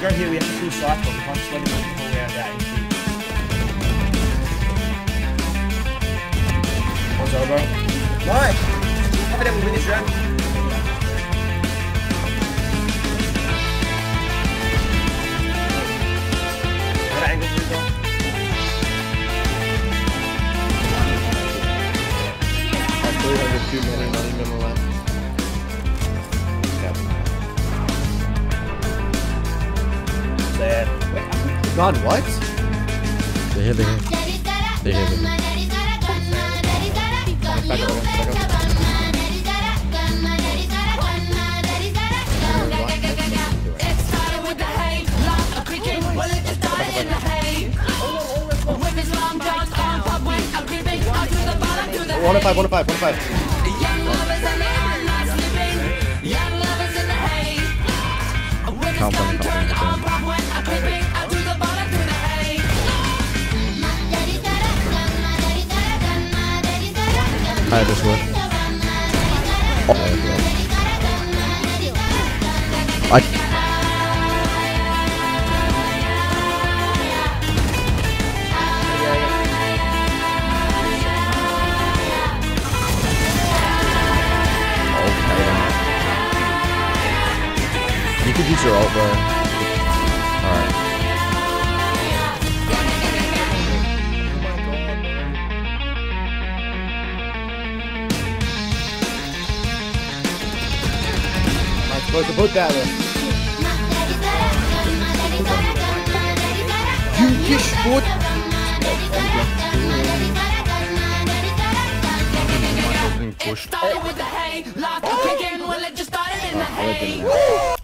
go here, we have to kill Cypher. We can't just let him go all around that and shoot. What's over? Nice! How about we win this round? What angle do we go? I still have a 2 million, not even gonna God, what? They're here, they're here. They're here, they're here. Back up, back up. One to five, one to five, one to five. Hi, this way. I You could use your ult, bro. Supposed to put that in. You kiss foot. Being pushed. Started with the hay, lost the kicking, oh! well it just started in the hay.